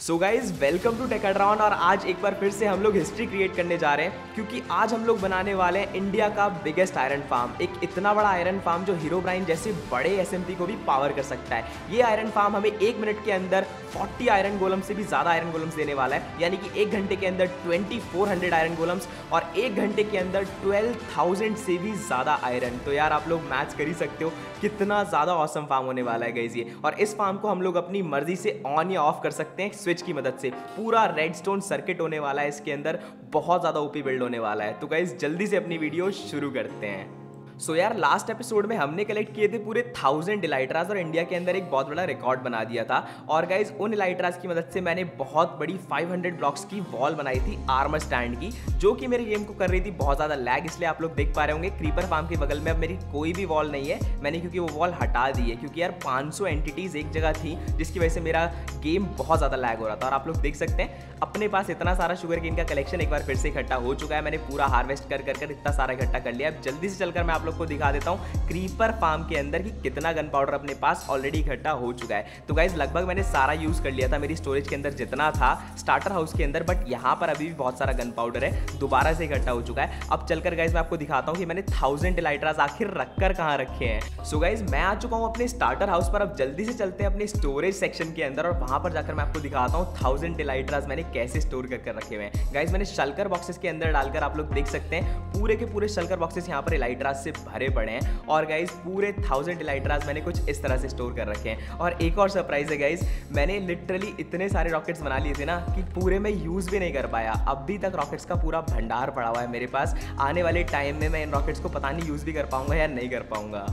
So guys welcome to टेकाड्रॉन और आज एक बार फिर से हम लोग हिस्ट्री क्रिएट करने जा रहे हैं क्योंकि आज हम लोग बनाने वाले हैं इंडिया का बिगेस्ट आयरन फार्म एक इतना बड़ा आयरन फार्म जो हीरो ब्राइन जैसे बड़े एसएमपी को भी पावर कर सकता है। ये आयरन फार्म हमें एक मिनट के अंदर 40 आयरन गोलम से भी ज़्यादा आयरन गोलम्स देने वाला है। यानी कि एक घंटे के अंदर 2400 आयरन गोलम्स और एक घंटे के अंदर 12,000 से भी ज़्यादा आयरन तो यार आप लोग मैच कर ही सकते हो। कितना ज़्यादा औसम फार्म होने वाला है गाइज़ ये। और इस फार्म को हम लोग अपनी मर्ज़ी से ऑन या ऑफ़ कर सकते हैं। स्विच की मदद से। पूरा रेड स्टोन सर्किट होने वाला है इसके अंदर। बहुत ज़्यादा ओपी बिल्ड होने वाला है। तो गाइज़ जल्दी से अपनी वीडियो शुरू करते हैं। सो so यार लास्ट एपिसोड में हमने कलेक्ट किए थे पूरे थाउज़ेंड डिलाइट्राज और इंडिया के अंदर एक बहुत बड़ा रिकॉर्ड बना दिया था। और गाइज़ उन डिलाइट्राज की मदद से मैंने बहुत बड़ी 500 ब्लॉक्स की वॉल बनाई थी आर्मर स्टैंड की, जो कि मेरे गेम को कर रही थी बहुत ज़्यादा लैग इसलिए आप लोग देख पा रहे होंगे। क्रीपर फार्म के बगल में अब मेरी कोई भी वॉल नहीं है। मैंने क्योंकि वो वॉल हटा दी है, क्योंकि यार पाँच एंटिटीज़ एक जगह थी, जिसकी वजह से मेरा गेम बहुत ज़्यादा लैग हो रहा था। और आप लोग देख सकते हैं, अपने पास इतना सारा शुगर केन का कलेक्शन एक बार फिर से इकट्ठा हो चुका है। मैंने पूरा हार्वेस्ट कर कर कर इतना सारा इकट्ठा कर लिया। अब जल्दी से चलकर मैं आप लोग को दिखा देता हूँ क्रीपर फार्म के अंदर कि कितना गन पाउडर अपने पास ऑलरेडी इकट्ठा हो चुका है। तो गाइज़ लगभग मैंने सारा यूज़ कर लिया था मेरी स्टोरेज के अंदर जितना था स्टार्टर हाउस के अंदर बट यहाँ पर अभी भी बहुत सारा गन पाउडर है, दोबारा से इकट्ठा हो चुका है। अब चलकर गाइज़ मैं आपको दिखाता हूँ कि मैंने थाउज़ेंड इलाइट्राज आखिर रखकर कहाँ रखे हैं। सो गाइज़ मैं आ चुका हूँ अपने स्टार्टर हाउस पर। अब जल्दी से चलते हैं अपने स्टोरेज सेक्शन के अंदर और वहाँ पर जाकर मैं आपको दिखाता हूँ थाउज़ेंड इलाइट्राज मैंने कैसे स्टोर कर रखे हुए हैं। गाइज़ मैंने शलकर बॉक्सेस के अंदर डालकर आप लोग देख सकते हैं, पूरे के पूरे शलकर बॉक्सेस यहाँ पर इलाइट्राज से भरे पड़े हैं। और गाइज़ पूरे थाउज़ेंड इलाइट्राज मैंने कुछ इस तरह से स्टोर कर रखे हैं। और एक और सरप्राइज़ है गाइज़ मैंने लिटरली इतने सारे रॉकेट्स बना लिए थे ना कि पूरे में यूज़ भी नहीं कर पाया। अभी तक रॉकेट्स का पूरा भंडार पड़ा हुआ है मेरे पास। आने वाले टाइम में मैं इन रॉकेट्स को पता नहीं यूज़ भी कर पाऊँगा या नहीं कर पाऊँगा।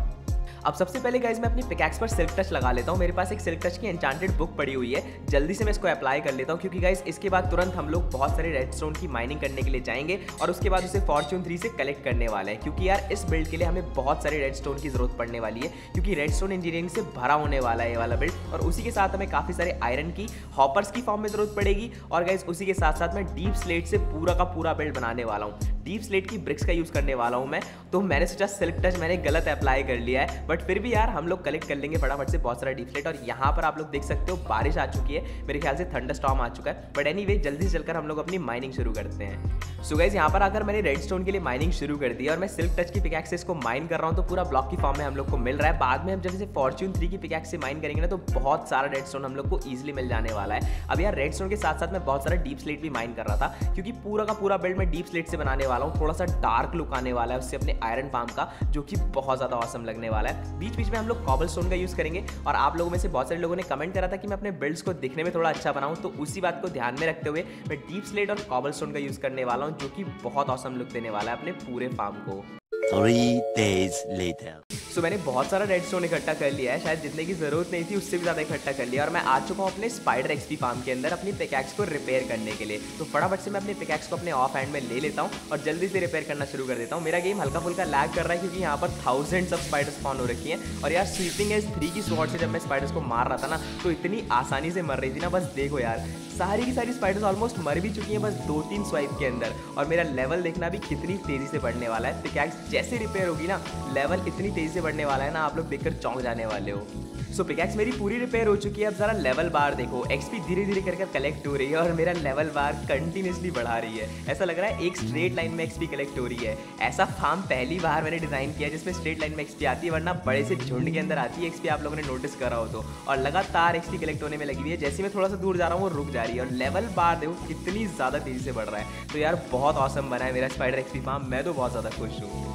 अब सबसे पहले गाइज़ मैं अपनी पिकैक्स पर सिल्क टच लगा लेता हूँ। मेरे पास एक सिल्क टच की एंचांटेड बुक पड़ी हुई है। जल्दी से मैं इसको अप्लाई कर लेता हूँ क्योंकि गाइज़ इसके बाद तुरंत हम लोग बहुत सारे रेड स्टोन की माइनिंग करने के लिए जाएँगे और उसके बाद उसे फॉर्च्यून थ्री से कलेक्ट करने वाले हैं। क्योंकि यार, इस बिल्ड के लिए हमें बहुत सारे रेड स्टोन की ज़रूरत पड़ने वाली है, क्योंकि रेड स्टोन इंजीनियरिंग से भरा होने वाला है ये वाला बिल्ड और उसी के साथ हमें काफ़ी सारे आयरन की हॉपर्स की फॉर्म में ज़रूरत पड़ेगी। और गाइज़ उसी के साथ साथ मैं डीप स्लेट से पूरा का पूरा बिल्ड बनाने वाला हूँ। डीप स्लेट की ब्रिक्स का यूज़ करने वाला हूँ मैं। तो मैंने सोचा सिल्क टच मैंने गलत अप्लाई कर लिया है बट फिर भी यार, हम लोग कलेक्ट कर लेंगे फटाफट से, बहुत सारा डीप स्लेट और यहाँ पर आप लोग देख सकते हो, बारिश आ चुकी है। मेरे ख्याल से थंडर स्टॉम आ चुका है। बट एनी जल्दी से चलकर हम लोग अपनी माइनिंग शुरू करते हैं। सो गाइज़ यहाँ पर आकर मैंने रेड स्टोन के लिए माइनिंग शुरू कर दी और मैं सिल्क टच की पिकैक्स इसको माइन कर रहा हूँ तो पूरा ब्लॉक की फॉर्म में हम लोग को मिल रहा है। बाद में हम जब इसे फॉर्च्यून थ्री की पिकैक्स से माइन करेंगे ना तो बहुत सारा रेड स्टोन हम लोग को ईजिली मिल जाने वाला है। अब यार रेड स्टोन के साथ साथ मैं बहुत सारा डीप स्लेट भी माइन कर रहा था, क्योंकि पूरा का पूरा बिल्ड मैं डीप स्लेट से बनाने वाला हूँ। थोड़ा सा डार्क लुक आने वाला है उससे अपने आयरन फार्म का, जो कि बहुत ज़्यादा औसम लगने वाला है। बीच बीच में हम लोग कॉबल स्टोन का यूज़ करेंगे और आप लोगों में से बहुत सारे लोगों ने कमेंट करा था कि मैं अपने बिल्ड्स को दिखने में थोड़ा अच्छा बनाऊँ तो उसी बात को ध्यान में रखते हुए मैं डीप स्लेट और कॉबल स्टोन का यूज़ करने वाला हूँ, जो कि बहुत औसम लुक देने वाला है अपने पूरे फार्म को। Three days later. so, मैंने बहुत सारा रेड स्टोन इकट्ठा कर लिया है। शायद जितने की ज़रूरत नहीं थी उससे भी ज़्यादा इकट्ठा कर लिया। और मैं आ चुका हूँ अपने स्पाइडर एक्सपी फार्म के अंदर अपनी पिकैक्स को रिपेयर करने के लिए। तो फटाफट से मैं अपने पिकैक्स को अपने ऑफ़ हैंड में ले लेता हूँ और जल्दी से रिपेयर करना शुरू कर देता हूँ। मेरा गेम हल्का फुल्का लैग कर रहा है क्योंकि यहाँ पर थाउजेंड्स ऑफ़ स्पाइडर स्पॉन हो रखी हैं। और यार स्वीपिंग एज थ्री की स्वॉट से जब मैं स्पाइडर्स को मार रहा था ना तो इतनी आसानी से मर रही थी ना। बस देखो यार सारी की सारी स्पाइडर्स ऑलमोस्ट मर भी चुकी हैं बस दो तीन स्वाइप के अंदर। और मेरा लेवल देखना भी कितनी तेज़ी से बढ़ने वाला है। पिकैक्स जैसे रिपेयर होगी ना लेवल इतनी तेज़ी से बढ़ने वाला है ना, आप लोग देखकर चौंक जाने वाले हो। सो पिकैक्स मेरी पूरी रिपेयर हो चुकी है। अब ज़रा लेवल बार देखो। एक्सपी धीरे धीरे करके कलेक्ट हो रही है और मेरा लेवल बार कंटिन्यूसली बढ़ा रही है। ऐसा लग रहा है एक स्ट्रेट लाइन में एक्सपी कलेक्ट हो रही है। ऐसा फार्म पहली बार मैंने डिज़ाइन किया जिसमें स्ट्रेट लाइन में एक्सपी आती है, वरना बड़े से झुंड के अंदर आती है एक्सपी आप लोगों ने नोटिस करा हो तो। और लगातार एक्सपी कलेक्ट होने में लगी हुई है। जैसे मैं थोड़ा सा दूर जा रहा हूँ, वो रुक जा रही है। और लेवल बार देखो, कितनी ज़्यादा तेज़ी से बढ़ रहा है। तो यार, बहुत औसम बना है मेरा स्पाइडर एक्सपी फार्म मैं तो बहुत ज़्यादा खुश हूँ।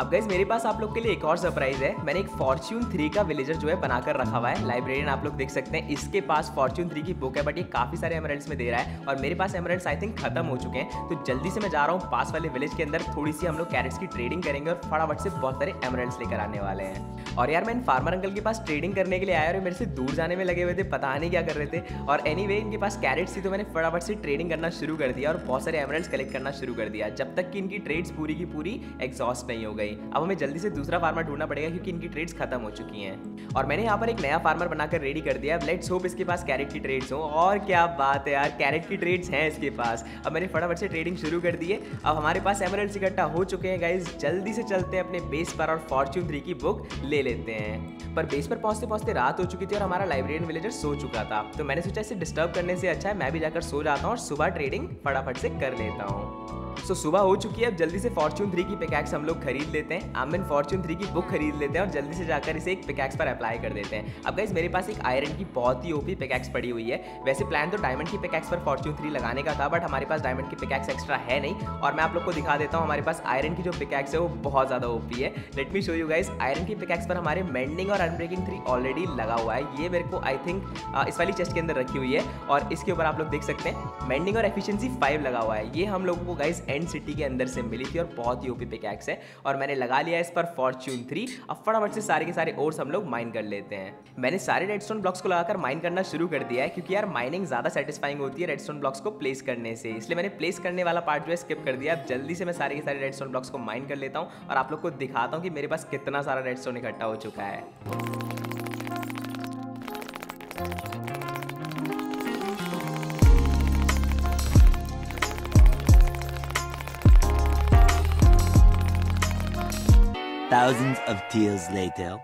अब गैस मेरे पास आप लोग के लिए एक और सरप्राइज़ है। मैंने एक फॉर्च्यून थ्री का विलेजर जो है बनाकर रखा हुआ है। लाइब्रेरियन आप लोग देख सकते हैं। इसके पास फॉर्च्यून थ्री की बुक है बट ये काफ़ी सारे एमरेल्स में दे रहा है। और मेरे पास एमरेल्स आई थिंक खत्म हो चुके हैं। तो जल्दी से मैं जा रहा हूँ पास वाले विलेज के अंदर। थोड़ी सी हम लोग कैरेट्स की ट्रेडिंग करेंगे और फटाफट से बहुत सारे एमरेल्स लेकर आने वाले हैं। और यार, मैं इन फार्मर अंकल के पास ट्रेडिंग करने के लिए आया और मेरे से दूर जाने में लगे हुए थे, पता नहीं क्या कर रहे थे। और एनी इनके पास कैरेट्स थी तो मैंने फटाफट से ट्रेडिंग करना शुरू कर दिया और बहुत सारे एमरेल्स कलेक्ट करना शुरू कर दिया। जब तक कि इनकी ट्रेड्स पूरी की पूरी एग्जॉस्ट नहीं हो गई। गई। अब हमें जल्दी से दूसरा फार्मर ढूंढना पड़ेगा क्योंकि इनकी ट्रेड्स खत्म हो चुकी हैं। और मैंने यहाँ पर एक नया फार्मर बनाकर रेडी कर दिया लेट्स होप इसके पास कैरेट की ट्रेड्स हो। और क्या बात है यार कैरेट की ट्रेड्स हैं इसके पास। अब मैंने फटाफट से ट्रेडिंग शुरू कर दी है। अब हमारे पास एमरल्स इकट्ठा हो चुके हैं गाइज़ जल्दी से चलते हैं अपने बेस पर और फॉर्च्यून थ्री की बुक ले लेते हैं। पर बेस पर पहुँचते पहुँचते रात हो चुकी थी और हमारा लाइब्रेरियन विलेजर सो चुका था। तो मैंने सोचा इसे डिस्टर्ब करने से अच्छा है, मैं भी जाकर सो जाता हूँ और सुबह ट्रेडिंग फटाफट से कर लेता हूँ। सो so, सुबह हो चुकी है अब जल्दी से फॉर्च्यून थ्री की पिकैक्स हम लोग खरीद लेते हैं। आमिन फॉर्च्यून थ्री की बुक खरीद लेते हैं और जल्दी से जाकर इसे एक पिकैक्स पर अप्लाई कर देते हैं। अब गाइज़ मेरे पास एक आयरन की बहुत ही ओपी पिकैक्स पड़ी हुई है। वैसे प्लान तो डायमंड की पिकैक्स पर फॉर्च्यून थ्री लगाने का था बट हमारे पास डायमंड की पिकैक्स एक्स्ट्रा है नहीं। और मैं आप लोग को दिखा देता हूँ हमारे पास आयरन की जो पिकैक्स है वो बहुत ज़्यादा ओपी है। Let me show you guys iron की पिकैक्स पर हमारे मेंडिंग और अनब्रेकिंग थ्री ऑलरेडी लगा हुआ है। ये मेरे को आई थिंक इस वाली चेस्ट के अंदर रखी हुई है। और इसके ऊपर आप लोग देख सकते हैं मेंडिंग और एफिशिएंसी फाइव लगा हुआ है। ये हम लोगों को गाइज़ एंड सिटी के अंदर से मिली थी और बहुत ही ओपी पिकैक्स है और मैंने लगा लिया इस पर फॉर्च्यून थ्री अब फटाफट से सारे के सारे ओर्स हम लोग माइन कर लेते हैं। मैंने सारे रेडस्टोन ब्लॉक्स को लगाकर माइन करना शुरू कर दिया है क्योंकि यार माइनिंग ज़्यादा सेटिस्फाइंग होती है रेडस्टोन ब्लॉक्स को प्लेस करने से। इसलिए मैंने प्लेस करने वाला पार्ट जो है स्किप कर दिया। अब जल्दी से मैं सारे के सारे रेडस्टोन ब्लॉक्स को माइन कर लेता हूँ और आप लोग को दिखाता हूँ कि मेरे पास कितना सारा रेडस्टोन इकट्ठा हो चुका है। Thousands of tears later.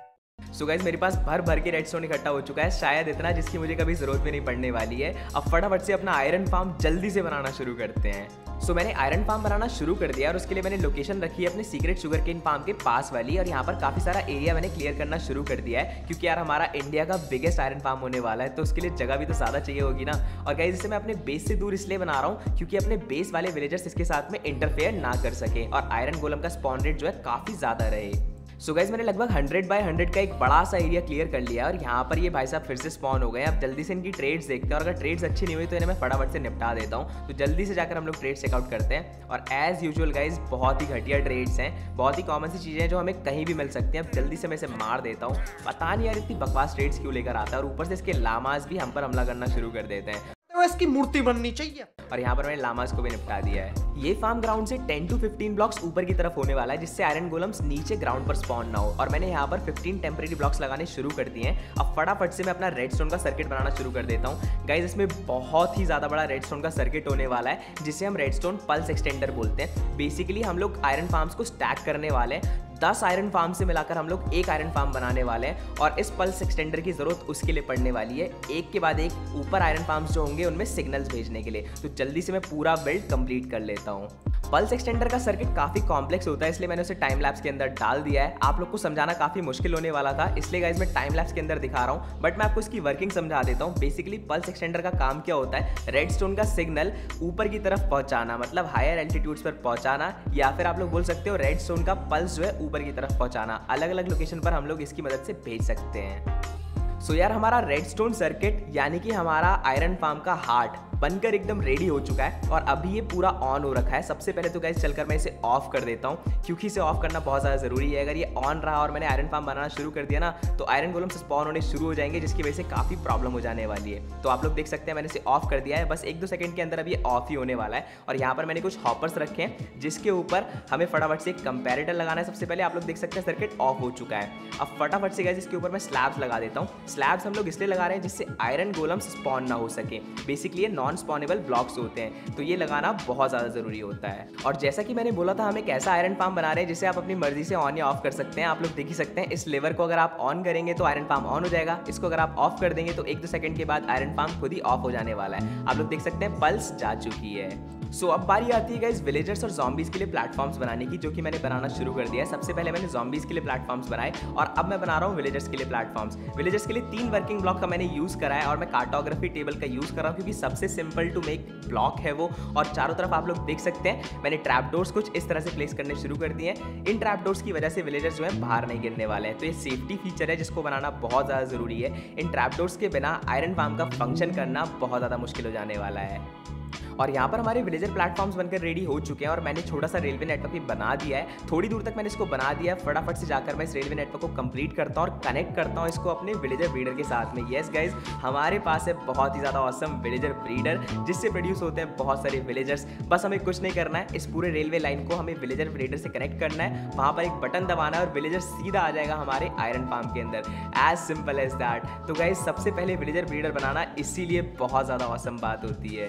So so guys मेरे पास भर भर के रेड स्टोन इकट्ठा हो चुका है। शायद इतना जिसकी मुझे कभी ज़रूरत भी नहीं पड़ने वाली है। अब फटाफट से अपना आयरन फार्म जल्दी से बनाना शुरू करते हैं। सो so, मैंने आयरन फार्म बनाना शुरू कर दिया और उसके लिए मैंने लोकेशन रखी है अपने सीक्रेट शुगर केन फार्म के पास वाली और यहाँ पर काफ़ी सारा एरिया मैंने क्लियर करना शुरू कर दिया है क्योंकि यार हमारा इंडिया का बिगेस्ट आयरन फार्म होने वाला है तो उसके लिए जगह भी तो ज़्यादा चाहिए होगी ना। और गाइज़ इसे मैं अपने बेस से दूर इसलिए बना रहा हूँ क्योंकि अपने बेस वाले विलेजर्स इसके साथ में इंटरफेयर ना कर सके और आयरन गोलम का स्पॉन रेट जो है काफ़ी ज़्यादा रहे। सो गाइज़ मैंने लगभग 100 बाय 100 का एक बड़ा सा एरिया क्लियर कर लिया और यहाँ पर ये भाई साहब फिर से स्पॉन हो गए अब जल्दी से इनकी ट्रेड्स देखते हैं और अगर ट्रेड्स अच्छी नहीं हुई तो इन्हें मैं फटाफट से निपटा देता हूँ। तो जल्दी से जाकर हम लोग ट्रेड चेकआउट करते हैं और एज यूजल गाइज़ बहुत ही घटिया ट्रेड्स हैं। बहुत ही कॉमन सी चीज़ें हैं जो हमें कहीं भी मिल सकती हैं। अब जल्दी से मैं इसे मार देता हूँ। पता नहीं यार इतनी बकवास ट्रेड्स क्यों लेकर आता है और ऊपर से इसके लामाज भी हम पर हमला करना शुरू कर देते हैं। इसकी मूर्ति बननी चाहिए। और यहाँ पर मैंने लामास को भी निपटा दिया है। ये फार्म ग्राउंड से 10 टू 15 ब्लॉक्स ऊपर की तरफ़ होने वाला है, जिससे आयरन गोलम्स नीचे ग्राउंड पर स्पॉन ना हो। और मैंने यहाँ पर 15 टेम्परेरी ब्लॉक्स लगाने शुरू कर दिए हैं। अब फटाफट से मैं अपना रेड स्टोन का सर्किट बनाना शुरू कर देता हूँ। गाइज़ इसमें बहुत ही ज़्यादा बड़ा रेड स्टोन का सर्किट होने वाला है, जिसे हम रेड स्टोन पल्स एक्सटेंडर बोलते हैं। बेसिकली हम लोग आयरन फार्म्स को स्टैक करने वाले हैं। दस आयरन फार्म से मिलाकर हम लोग एक आयरन फार्म बनाने वाले हैं और इस पल्स एक्सटेंडर की ज़रूरत उसके लिए पड़ने वाली है। एक के बाद एक ऊपर आयरन फार्म जो होंगे उनमें सिग्नल्स भेजने के लिए। तो जल्दी से मैं पूरा बिल्ड कंप्लीट कर लेता हूँ। पल्स एक्सटेंडर का सर्किट काफ़ी कॉम्प्लेक्स होता है, इसलिए मैंने उसे टाइम लैब्स के अंदर डाल दिया है। आप लोग को समझाना काफ़ी मुश्किल होने वाला था, इसलिए गाइज़ मैं टाइम लैब्स के अंदर दिखा रहा हूँ। बट मैं आपको इसकी वर्किंग समझा देता हूँ। बेसिकली पल्स एक्सटेंडर का काम क्या होता है? रेड स्टोन का सिग्नल ऊपर की तरफ़ पहुंचाना मतलब हायर एल्टीट्यूड्स पर पहुंचाना, या फिर आप लोग बोल सकते हो रेड स्टोन का पल्स जो है ऊपर की तरफ़ पहुंचाना। अलग अलग लोकेशन पर हम लोग इसकी मदद से भेज सकते हैं। सो so यार, हमारा रेड स्टोन सर्किट यानी कि हमारा आयरन फार्म का हार्ट बनकर एकदम रेडी हो चुका है और अभी ये पूरा ऑन हो रखा है। सबसे पहले तो गैस चलकर मैं इसे ऑफ़ कर देता हूँ, क्योंकि इसे ऑफ़ करना बहुत ज़्यादा ज़रूरी है। अगर ये ऑन रहा और मैंने आयरन फार्म बनाना शुरू कर दिया ना तो आयरन गोलम से स्पॉन होने शुरू हो जाएँगे, जिसकी वजह से काफ़ी प्रॉब्लम हो जाने वाली है। तो आप लोग देख सकते हैं, मैंने इसे ऑफ़ कर दिया है। बस एक दो सेकंड के अंदर अभी ऑफ़ ही होने वाला है। और यहाँ पर मैंने कुछ हॉपर्स रखे हैं, जिसके ऊपर हमें फटाफट से एक कंपेरेटर लगाना है। सबसे पहले आप लोग देख सकते हैं सर्किट ऑफ़ हो चुका है। अब फटाफट से गैस इसके ऊपर मैं स्लैब्स लगा देता हूँ। स्लैब्स हम लोग इसलिए लगा रहे हैं जिससे आयरन गोलम स्पॉन ना हो सके। बेसिकली ये नॉन स्पॉनेबल ब्लॉक्स होते हैं। तो ये लगाना बहुत ज़्यादा ज़रूरी होता है। और जैसा कि मैंने बोला था, हम एक ऐसा आयरन पाम बना रहे हैं जिसे आप अपनी मर्ज़ी से ऑन या ऑफ़ कर सकते हैं। आप लोग देख ही सकते हैं, इस लेवर को अगर आप ऑन करेंगे तो आयरन पाम ऑन हो जाएगा। इसको अगर आप ऑफ़ कर देंगे तो एक दो सेकंड के बाद आयरन पाम खुद ही ऑफ़ हो जाने वाला है। आप लोग देख सकते हैं पल्स जा चुकी है। सो so, अब बारी आती है इस विलेजर्स और जॉम्बीज के लिए प्लेटफॉर्म्स बनाने की जो कि मैंने बनाना शुरू कर दिया है। सबसे पहले मैंने जॉम्बीज के लिए प्लेटफॉर्म्स बनाए और अब मैं बना रहा हूँ विलेजर्स के लिए प्लेटफॉर्म्स विलेजर्स के लिए तीन वर्किंग ब्लॉक का मैंने यूज़ करा है और मैं कार्टोग्राफी टेबल का यूज़ कर रहा हूँ क्योंकि सबसे सिंपल टू मेक ब्लॉक है वो। और चारों तरफ़ आप लोग देख सकते हैं मैंने ट्रैप डोर्स कुछ इस तरह से प्लेस करने शुरू कर दिए हैं। इन ट्रैप डोर्स की वजह से विलेजर्स जो है बाहर नहीं गिरने वाले हैं। तो ये सेफ्टी फीचर है जिसको बनाना बहुत ज़्यादा ज़रूरी है। इन ट्रैप डोर्स के बिना आयरन फार्म का फ़ंक्शन करना बहुत ज़्यादा मुश्किल हो जाने वाला है। और यहाँ पर हमारे विलेजर प्लेटफॉर्म्स बनकर रेडी हो चुके हैं और मैंने छोटा सा रेलवे नेटवर्क भी बना दिया है। थोड़ी दूर तक मैंने इसको बना दिया है। फटाफट से जाकर मैं इस रेलवे नेटवर्क को कंप्लीट करता हूँ और कनेक्ट करता हूँ इसको अपने विलेजर ब्रीडर के साथ में। येस गाइज़ हमारे पास है बहुत ही ज़्यादा औसम विलेजर ब्रीडर जिससे प्रोड्यूस होते हैं बहुत सारे विलेजर्स बस हमें कुछ नहीं करना है। इस पूरे रेलवे लाइन को हमें विलेजर ब्रीडर से कनेक्ट करना है। वहाँ पर एक बटन दबाना है और विलेजर सीधा आ जाएगा हमारे आयरन फार्म के अंदर। एज सिंपल एज दैट तो गाइज़ सबसे पहले विलेजर ब्रीडर बनाना इसीलिए बहुत ज़्यादा औसम बात होती है।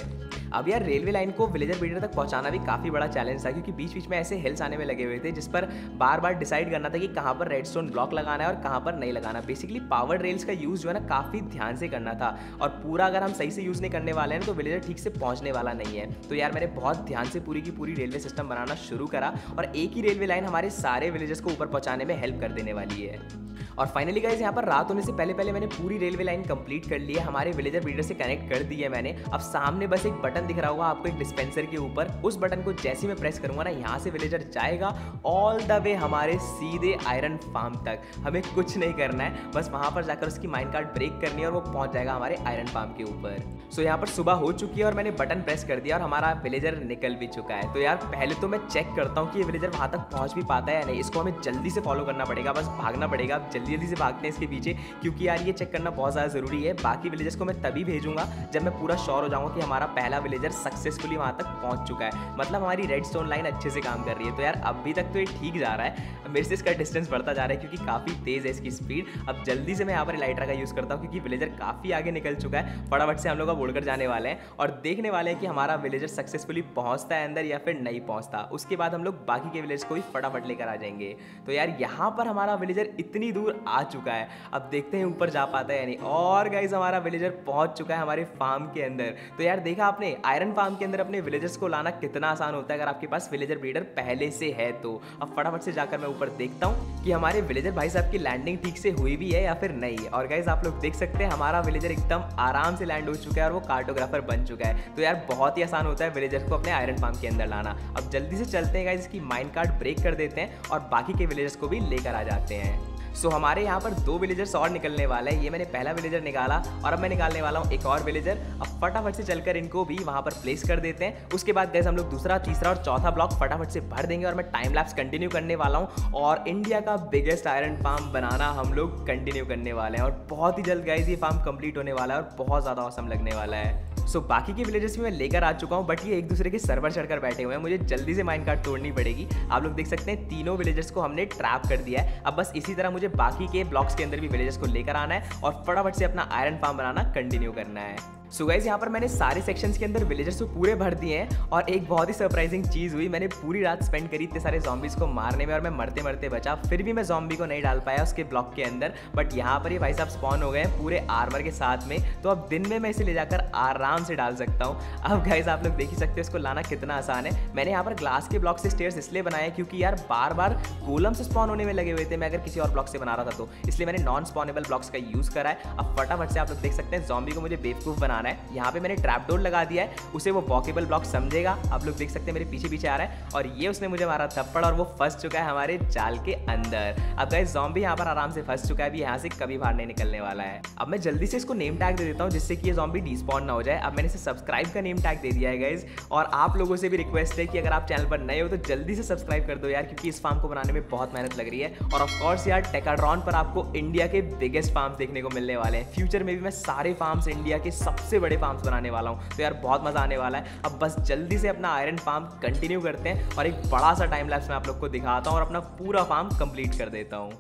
अब यार रेलवे लाइन को विलेजर ब्रीडर तक पहुंचाना भी काफ़ी बड़ा चैलेंज था, क्योंकि बीच बीच में ऐसे हिल्स आने में लगे हुए थे, जिस पर बार बार डिसाइड करना था कि कहाँ पर रेड स्टोन ब्लॉक लगाना है और कहाँ पर नहीं लगाना। बेसिकली पावर रेल्स का यूज़ जो है ना, काफ़ी ध्यान से करना था, और पूरा अगर हम सही से यूज़ नहीं करने वाले हैं तो विलेजर ठीक से पहुँचने वाला नहीं है। तो यार, मैंने बहुत ध्यान से पूरी की पूरी रेलवे सिस्टम बनाना शुरू करा, और एक ही रेलवे लाइन हमारे सारे विलेजर्स को ऊपर पहुँचाने में हेल्प कर देने वाली है। और फाइनली गाइज़ यहाँ पर रात होने से पहले पहले मैंने पूरी रेलवे लाइन कंप्लीट कर ली है। हमारे विलेजर ब्रीडर से कनेक्ट कर दी है मैंने। अब सामने बस एक बटन दिख रहा होगा आपको एक डिस्पेंसर के ऊपर। उस बटन को जैसे मैं प्रेस करूँगा ना, यहाँ से विलेजर जाएगा ऑल द वे हमारे सीधे आयरन फार्म तक। हमें कुछ नहीं करना है। बस वहाँ पर जाकर उसकी माइंड कार्ड ब्रेक करनी है और वो पहुँच जाएगा हमारे आयरन फार्म के ऊपर। सो यहाँ पर सुबह हो चुकी है और मैंने बटन प्रेस कर दिया और हमारा विलेजर निकल भी चुका है। तो यार, पहले तो मैं चेक करता हूँ कि ये विलेजर वहाँ तक पहुँच भी पाता है या नहीं। इसको हमें जल्दी से फॉलो करना पड़ेगा। बस भागना पड़ेगा। जल्दी जल्दी से भागते हैं इसके पीछे, क्योंकि यार ये चेक करना बहुत ज़्यादा ज़रूरी है। बाकी विलेजर्स को मैं तभी भेजूँगा जब मैं पूरा श्योर हो जाऊँगा कि हमारा पहला विलेजर सक्सेसफुली वहाँ तक पहुँच चुका है। मतलब हमारी रेड स्टोन लाइन अच्छे से काम कर रही है। तो यार अभी तक तो ये ठीक जा रहा है। मेरे से इसका डिस्टेंस बढ़ता जा रहा है क्योंकि काफ़ी तेज़ है इसकी स्पीड अब जल्दी से मैं यहाँ पर लाइटरा का यूज़ करता हूँ क्योंकि विलेजर काफ़ी आगे निकल चुका है। फटाफट से हम लोग अब उड़कर जाने वाले हैं और देखने वाले हैं कि हमारा विलेजर सक्सेसफुली पहुँचता है अंदर या फिर नहीं पहुँचता। उसके बाद हम लोग बाकी के विलेज को भी फटाफट लेकर आ जाएँगे। तो यार यहाँ पर हमारा विलेजर इतनी दूर आ चुका है। अब देखते हैं ऊपर जा पाता है या नहीं। और गाइज़ हमारा विलेजर पहुँच चुका है हमारे फार्म के अंदर। तो यार, देखा आपने आयरन फार्म के अंदर अपने विलेजर्स को लाना कितना आसान होता है, अगर आपके पास विलेजर ब्रीडर पहले से है तो। अब फटाफट से जाकर मैं ऊपर देखता हूँ कि हमारे विलेजर भाई साहब की लैंडिंग ठीक से हुई भी है या फिर नहीं और गाइज़ आप लोग देख सकते हैं, हमारा विलेजर एकदम आराम से लैंड हो चुका है और वो कार्टोग्राफर बन चुका है। तो यार, बहुत ही आसान होता है विलेजर को अपने आयरन फार्म के अंदर लाना। अब जल्दी से चलते हैं गाइज़ इसकी माइंड कार्ड ब्रेक कर देते हैं और बाकी के विलेजर्स को भी लेकर आ जाते हैं। सो हमारे यहाँ पर दो विलेजर्स और निकलने वाले हैं। ये मैंने पहला विलेजर निकाला और अब मैं निकालने वाला हूँ एक और विलेजर अब फटाफट से चलकर इनको भी वहाँ पर प्लेस कर देते हैं। उसके बाद गैस हम लोग दूसरा, तीसरा और चौथा ब्लॉक फटाफट से भर देंगे और मैं टाइम लैप्स कंटिन्यू करने वाला हूँ। और इंडिया का बिगेस्ट आयरन फार्म बनाना हम लोग कंटिन्यू करने वाले हैं। और बहुत ही जल्द गाइज़ ये फार्म कंप्लीट होने वाला है और बहुत ज़्यादा औसम लगने वाला है। सो बाकी के विलेजेस भी मैं लेकर आ चुका हूँ बट ये एक दूसरे के सर्वर चढ़कर बैठे हुए हैं। मुझे जल्दी से माइन कार्ड तोड़नी पड़ेगी। आप लोग देख सकते हैं, तीनों विलेजेस को हमने ट्रैप कर दिया है। अब बस इसी तरह मुझे बाकी के ब्लॉक्स के अंदर भी विलेजेस को लेकर आना है और फटाफट से अपना आयरन फार्म बनाना कंटिन्यू करना है। सो गाइज़ यहाँ पर मैंने सारे सेक्शंस के अंदर विलेजर्स को पूरे भर दिए हैं और एक बहुत ही सरप्राइजिंग चीज़ हुई। मैंने पूरी रात स्पेंड करी इतने सारे जॉम्बीज को मारने में और मैं मरते मरते बचा। फिर भी मैं जॉम्बी को नहीं डाल पाया उसके ब्लॉक के अंदर। बट यहाँ पर ही भाई साहब स्पॉन हो गए हैं पूरे आर्मर के साथ में। तो अब दिन में मैं इसे ले जाकर आराम से डाल सकता हूँ। अब गाइज़ आप लोग देख ही सकते हो इसको लाना कितना आसान है। मैंने यहाँ पर ग्लास के ब्लॉक से स्टेयर्स इसलिए बनाए क्योंकि यार बार बार कोलम से स्पॉन होने में लगे हुए थे। मैं अगर किसी और ब्लॉक से बना रहा था तो। इसलिए मैंने नॉन स्पॉनेबल ब्लॉक्स का यूज़ करा है। अब फटाफट से आप लोग देख सकते हैं जॉम्बी को मुझे बेवकूफ़ बनाना है। यहाँ पे मैंने ट्रैप डोर लगा दिया है। उसे वो वॉकेबल ब्लॉक समझेगा। आप लोग देख सकते हैं, मेरे पीछे पीछे आ रहा है। और ये उसने मुझे मारा थप्पड़ और वो फंस चुका है हमारे जाल के अंदर। अब गाइस जॉम्बी यहाँ पर आराम से फंस चुका है। अभी यहाँ से कभी बाहर नहीं निकलने वाला है। अब मैं जल्दी से इसको नेम टैग दे देता हूँ, जिससे कि ये जॉम्बी डिस्पॉन ना हो जाए। अब मैंने इसे सब्सक्राइब का नेम टैग दे दिया है गाइज़ और आप लोगों से भी रिक्वेस्ट है कि अगर आप चैनल पर नए हो तो जल्दी से सब्सक्राइब कर दो यार, क्योंकि इस फार्म को बनाने में बहुत मेहनत लग रही है। और ऑफकोर्स यार टेकाड्रॉन पर आपको इंडिया के बिगेस्ट फार्म्स देखने को मिलने वाले हैं। फ्यूचर में भी मैं सारे फार्म्स इंडिया के सबसे बड़े पाम्स बनाने वाला हूँ। तो यार, बहुत मज़ा आने वाला है। अब बस जल्दी से अपना आयरन फार्म कंटिन्यू करते हैं और एक बड़ा सा टाइम लैप्स मैं आप लोग को दिखाता हूँ और अपना पूरा फार्म कंप्लीट कर देता हूँ।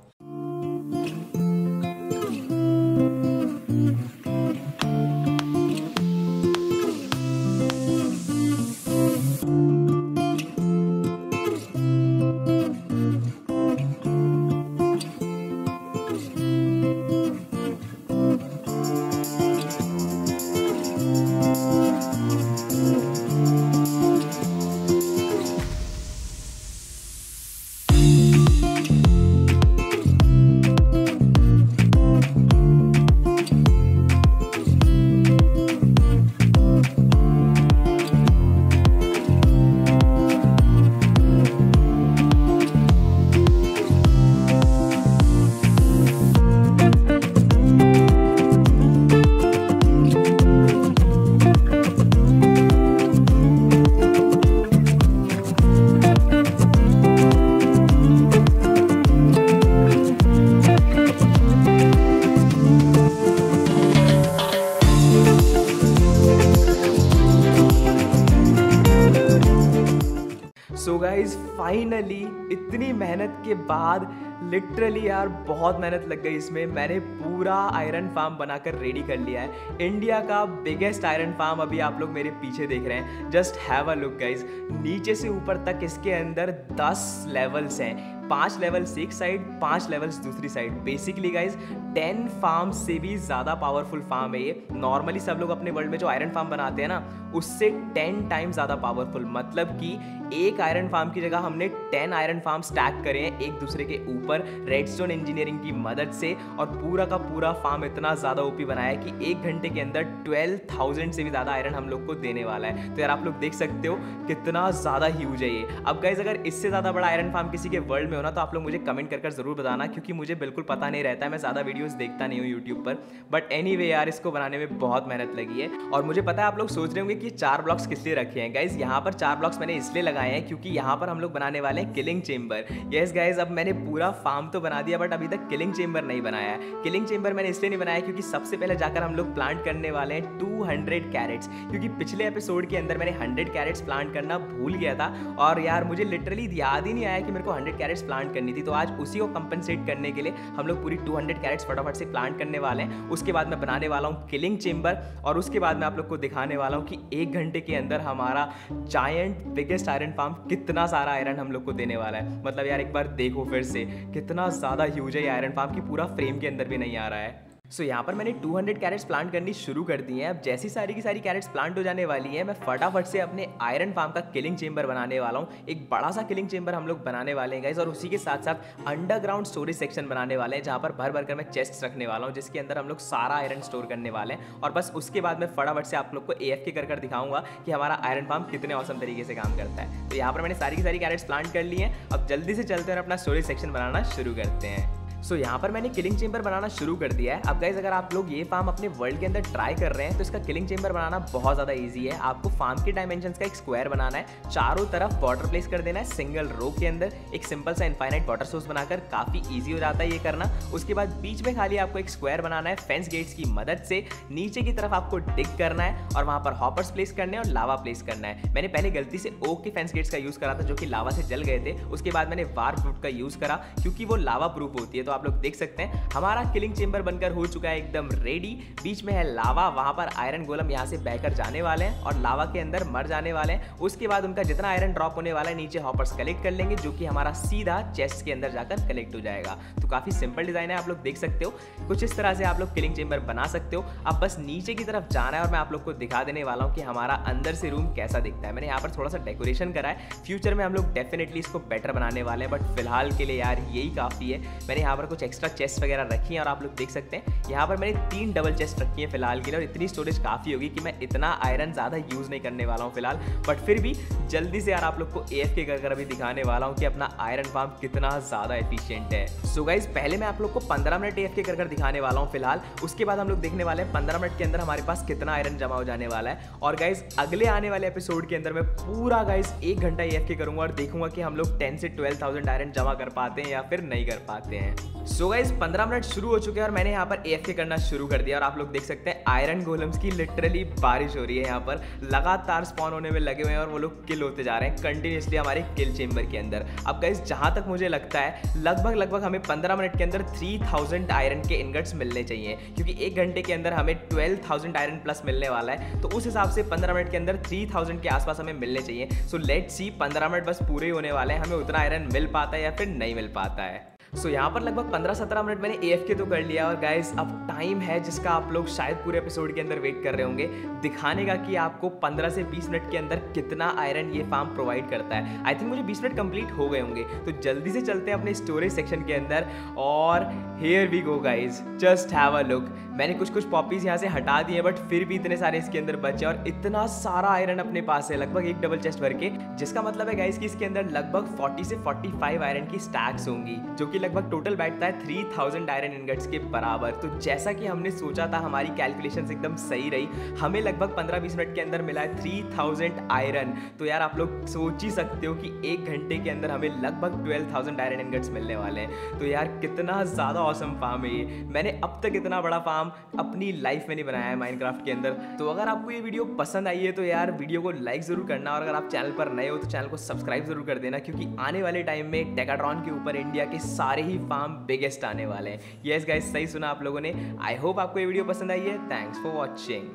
के बाद लिटरली यार बहुत मेहनत लग गई इसमें। मैंने पूरा आयरन फार्म बनाकर रेडी कर लिया है। इंडिया का बिगेस्ट आयरन फार्म अभी आप लोग मेरे पीछे देख रहे हैं। Just have a look guys नीचे से ऊपर तक इसके अंदर 10 लेवल्स हैं। पाँच लेवल्स एक साइड पाँच लेवल्स दूसरी side basically guys ten farm से भी ज़्यादा पावरफुल फार्म है ये। नॉर्मली सब लोग अपने वर्ल्ड में जो आयरन फार्म बनाते हैं ना, उससे टेन टाइम ज़्यादा पावरफुल मतलब कि एक आयरन फार्म की जगह हमने टेन आयरन फार्म स्टैक करे हैं एक दूसरे के ऊपर रेडस्टोन इंजीनियरिंग की मदद से और पूरा का पूरा फार्म इतना ज़्यादा ओपी बनाया है कि एक घंटे के अंदर ट्वेल्व थाउज़ेंड से भी ज़्यादा आयरन हम लोग को देने वाला है। तो यार आप लोग देख सकते हो कितना ज़्यादा ह्यूज है ये। अब गाइज़ अगर इससे ज़्यादा बड़ा आयरन फार्म किसी के वर्ल्ड में हो ना तो आप लोग मुझे कमेंट कर ज़रूर बताना, क्योंकि मुझे बिल्कुल पता नहीं रहता है, मैं ज़्यादा वीडियोस देखता नहीं हूँ यूट्यूब पर। बट एनी यार, इसको बनाने में बहुत मेहनत लगी है। और मुझे पता है आप लोग सोच रहे होंगे कि चार ब्लॉक्स किस लिए रखे हैं? गाइज़ यहाँ पर चार ब्लॉक्स मैंने इसलिए लगाए हैं, क्योंकि यहाँ पर हम लोग बनाने वाले हैं किलिंग चेम्बर यस गाइज़ अब मैंने पूरा फार्म तो बना दिया बट अभी तक किलिंग चेम्बर नहीं बनाया है। किलिंग चेम्बर मैंने इसलिए नहीं बनाया क्योंकि सबसे पहले जाकर हम लोग प्लांट करने वाले हैं टू हंड्रेड कैरेट्स क्योंकि पिछले एपिसोड के अंदर मैंने हंड्रेड कैरेट्स प्लांट करना भूल गया था, और यार मुझे लिटरली याद ही नहीं आया कि मेरे को हंड्रेड कैरेट्स प्लांट करनी थी। तो आज उसी को कंपनसेट करने के लिए हम लोग पूरी टू हंड्रेड कैरेट्स फटाफट से प्लांट करने वाले हैं। उसके बाद मैं बनाने वाला हूँ किलिंग चेम्बर और उसके बाद मैं आप लोग को दिखाने वाला हूँ कि एक घंटे के अंदर हमारा जायंट बिगेस्ट आयरन फार्म कितना सारा आयरन हम लोग को देने वाला है। मतलब यार एक बार देखो फिर से, कितना ज़्यादा ह्यूज है आयरन फार्म की पूरा फ्रेम के अंदर भी नहीं आ रहा है। सो so, यहाँ पर मैंने 200 कैरेट्स प्लांट करनी शुरू कर दी हैं। अब जैसी सारी की सारी कैरेट्स प्लांट हो जाने वाली है मैं फटाफट से अपने आयरन फार्म का किलिंग चेंबर बनाने वाला हूँ। एक बड़ा सा किलिंग चेंबर हम लोग बनाने वाले हैं गाइज़ और उसी के साथ साथ अंडरग्राउंड स्टोरेज सेक्शन बनाने वाले हैं जहाँ पर भर भर कर मैं चेस्ट रखने वाला हूँ जिसके अंदर हम लोग सारा आयरन स्टोर करने वाले हैं। और बस उसके बाद मैं फटाफट से आप लोग को ए एफ़ के कर कर दिखाऊँगा कि हमारा आयरन फार्म कितने औसम तरीके से काम करता है। तो यहाँ पर मैंने सारी की सारी कैरेट्स प्लांट कर ली हैं। अब जल्दी से चलते हैं अपना स्टोरेज सेक्शन बनाना शुरू करते हैं। सो so, यहाँ पर मैंने किलिंग चेंबर बनाना शुरू कर दिया है। अब गाइज़ अगर आप लोग ये फार्म अपने वर्ल्ड के अंदर ट्राई कर रहे हैं तो इसका किलिंग चेंबर बनाना बहुत ज़्यादा ईजी है। आपको फार्म के डायमेंशन का एक स्क्वायर बनाना है। चारों तरफ़ वाटर प्लेस कर देना है सिंगल रो के अंदर एक सिंपल सा इन्फाइनाइट वाटर सोर्स बनाकर काफ़ी ईजी हो जाता है ये करना। उसके बाद बीच में खाली आपको एक स्क्वायर बनाना है फेंस गेट्स की मदद से। नीचे की तरफ़ आपको डिग करना है और वहाँ पर हॉपर्स प्लेस करने और लावा प्लेस करना है। मैंने पहले गलती से ओक के फेंस गेट्स का यूज़ करा था जो कि लावा से जल गए थे। उसके बाद मैंने वार फ्रूट का यूज़ करा क्योंकि वो लावा प्रूफ होती है तो आप लोग देख सकते हैं। हमारा किलिंग चेंबर बनकर हो चुका है एकदम रेडी बीच में है लावा वहाँ पर आयरन गोलम यहाँ से बहकर जाने वाले हैं और लावा के अंदर मर जाने वाले हैं। उसके बाद उनका जितना आयरन ड्रॉप होने वाला है, नीचे हॉपर्स कलेक्ट कर लेंगे, जो कि हमारा सीधा चेस्ट के अंदर जाकर कलेक्ट हो जाएगा। तो काफ़ी सिंपल डिज़ाइन है, आप लोग देख सकते हो। कुछ इस तरह से आप लोग किलिंग चेंबर बना सकते हो। अब बस नीचे की तरफ़ जाना है और मैं आप लोग को दिखा देने वाला हूँ कि हमारा अंदर से रूम कैसा दिखता है। मैंने यहाँ पर थोड़ा सा डेकोरेशन करा है। फ्यूचर में हम लोग डेफिनेटली इसको बेटर बनाने वाले हैं बट फ़िलहाल के लिए यार यही काफ़ी है। मैंने यहाँ पर कुछ एक्स्ट्रा चेस्ट वगैरह रखी है और आप लोग देख सकते हैं। यहाँ पर मैंने तीन डबल चेस्ट रखी है फ़िलहाल के लिए और इतनी स्टोरेज काफ़ी होगी कि मैं इतना आयरन ज़्यादा यूज़ नहीं करने वाला हूँ फ़िलहाल। बट फिर भी जल्दी से यार आप लोग को ए एफ़ के कर अभी दिखाने वाला हूँ कि अपना आयरन फार्म कितना ज़्यादा एफिशियंट है। सो गाइज़ पहले मैं आप लोग को पंद्रह मिनट ए एफ़ के कर दिखाने वाला हूँ फ़िलहाल। उसके बाद हम लोग देखने वाले हैं पंद्रह मिनट के अंदर हमारे पास कितना आयरन जमा हो जाने वाला है। और गाइज़ अगले आने वाले एपिसोड के अंदर मैं पूरा गाइज़ एक घंटा ए एफ़ के करूँगा और देखूँगा कि हम लोग टेन से ट्वेल्व थाउज़ेंड आयरन जमा कर पाते हैं या फिर नहीं कर पाते हैं। सो गाइज़ पंद्रह मिनट शुरू हो चुके हैं और मैंने यहाँ पर ए करना शुरू कर दिया और आप लोग देख सकते हैं आयरन गोलम्स की लिटरली बारिश हो रही है यहाँ पर। लगातार स्पॉन होने में लगे हुए हैं और वो लोग किल होते जा रहे हैं कंटिन्यूसली हमारे किल चेम्बर के अंदर। अब गाइज़ जहाँ तक मुझे लगता है, लगभग लगभग हमें पंद्रह मिनट के अंदर थ्री थाउज़ेंड आयरन के इनगट्स मिलने चाहिए, क्योंकि एक घंटे के अंदर हमें ट्वेल्व थाउज़ेंड आयरन प्लस मिलने वाला है। तो उस हिसाब से पंद्रह मिनट के अंदर थ्री थाउज़ेंड के आसपास हमें मिलने चाहिए। सो लेट सी पंद्रह मिनट बस पूरे होने वाले हैं, हमें उतना आयरन मिल पाता है या फिर नहीं मिल पाता है। सो so, यहाँ पर लगभग 15-17 मिनट मैंने ए के तो कर लिया और गाइज़ अब टाइम है जिसका आप लोग शायद पूरे एपिसोड के अंदर वेट कर रहे होंगे। दिखाने का कि आपको 15 से 20 मिनट के अंदर कितना आयरन ये फार्म प्रोवाइड करता है। आई थिंक मुझे 20 मिनट कंप्लीट हो गए होंगे। तो जल्दी से चलते हैं अपने स्टोरेज सेक्शन के अंदर और here we go guys just have a look मैंने कुछ कुछ पॉपीज यहाँ से हटा दिए बट फिर भी इतने सारे इसके अंदर बचे और इतना सारा आयरन अपने पास है लगभग एक डबल चेस्ट भर के जिसका मतलब है गाइस कि इसके अंदर लगभग 40 से 45 आयरन की स्टैक्स होंगी जो कि कि लगभग टोटल बैठता है थ्री थाउज़ेंड आयरन इनगट्स के बराबर। तो जैसा कि हमने सोचा था, हमारी कैलकुलेशन एकदम सही रही। हमें लगभग पंद्रह बीस मिनट के अंदर मिला है थ्री थाउज़ेंड आयरन तो यार आप लोग सोच ही सकते हो कि एक घंटे के अंदर हमें लगभग ट्वेल्व थाउज़ेंड आयरन इनगट्स मिलने वाले हैं। तो यार कितना ज़्यादा औसम फार्म है ये। मैंने अब तक इतना बड़ा फार्म अपनी लाइफ में नहीं बनाया है माइनक्राफ्ट के अंदर। तो अगर आपको ये वीडियो पसंद आई है तो यार वीडियो को लाइक ज़रूर करना। और अगर आप चैनल पर नए हो तो चैनल को सब्सक्राइब ज़रूर कर देना। क्योंकि आने वाले टाइम में टेकाट्रॉन के ऊपर इंडिया के सारे ही फार्म बिगेस्ट आने वाले हैं। यस गाइस सही सुना आप लोगों ने। आई होप आपको ये वीडियो पसंद आई है। Thanks for watching